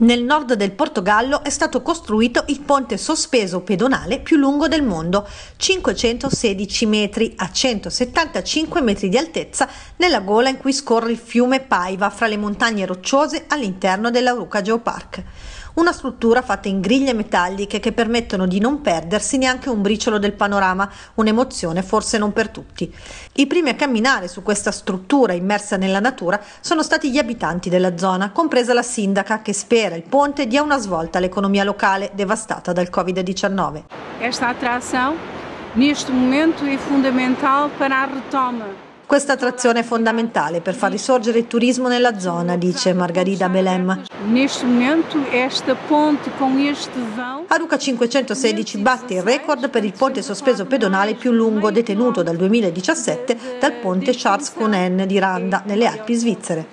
Nel nord del Portogallo è stato costruito il ponte sospeso pedonale più lungo del mondo, 516 metri a 175 metri di altezza, nella gola in cui scorre il fiume Paiva fra le montagne rocciose all'interno dell'Auruca Geopark una struttura fatta in griglie metalliche che permettono di non perdersi neanche un briciolo del panorama, un'emozione forse non per tutti. I primi a camminare su questa struttura immersa nella natura sono stati gli abitanti della zona, compresa la sindaca che spera il ponte dia una svolta all'economia locale devastata dal Covid-19. Questa attrazione neste momento è fondamentale per la retoma questa attrazione è fondamentale per far risorgere il turismo nella zona, dice Margarida Belem. Aruca 516 batte il record per il ponte sospeso pedonale più lungo detenuto dal 2017 dal ponte Charles Conen di Randa, nelle Alpi svizzere.